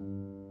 Música